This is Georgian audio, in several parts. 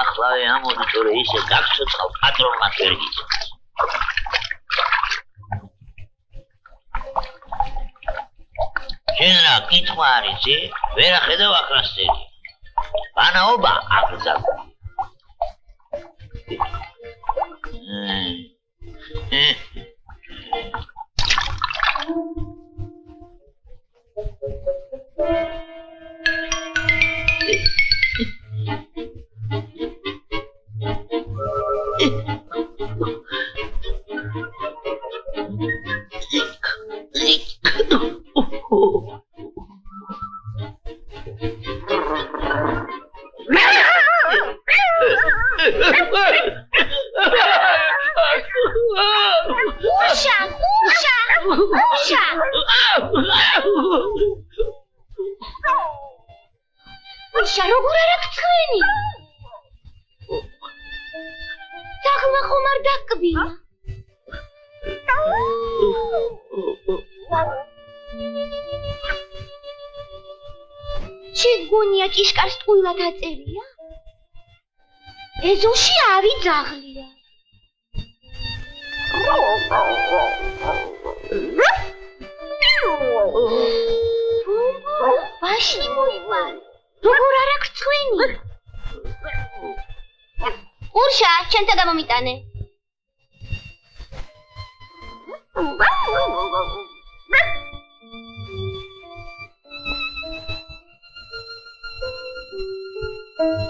ახლავე ამოდიტორე ისე გაგცოცხალ პატრონმა ვერ გიწევს. შენ რა კითხვა არის, ე? ვერ ახედავ აკრასტერი. ბანაობა აგრძელდა. გონშა, როგორ არ აქვს ცხენი? ძაღლმა ხომ არ დაკბილა? შეგგონია ჭიშკარს ტყუილად აწერია? ეზოში არი ძაღლია. ბუმბო, ბაშლი მოიმარე. ურშა, ჩემთან გამომიტანე. Thank you.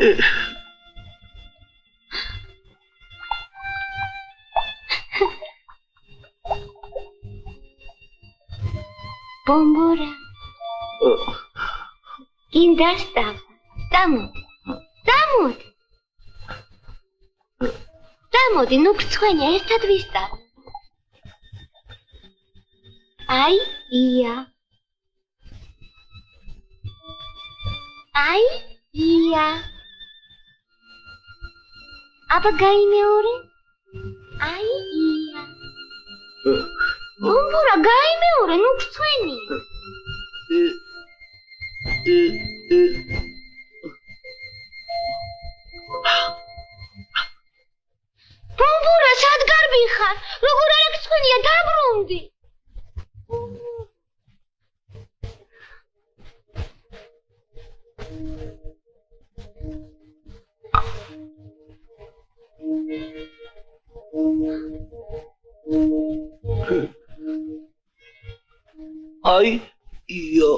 Ugh. ბომბურა ინდასტა დამოდი დამოდი დამოდი ნუ გცხვენია ერთად ვისწავლო აი ია. აი ია. აბა გაიმეორე? აი ია ბომბურა გაიმეორე ნუ გცხვენია ბომბურა სად გარბი ხარ როგორ არ გცხვენია დაბრუნდი აი ია